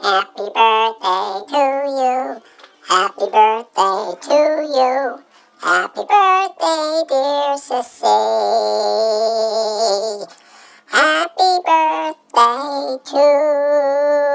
Happy birthday to you. Happy birthday to you. Happy birthday, dear Sissy. Happy birthday to you.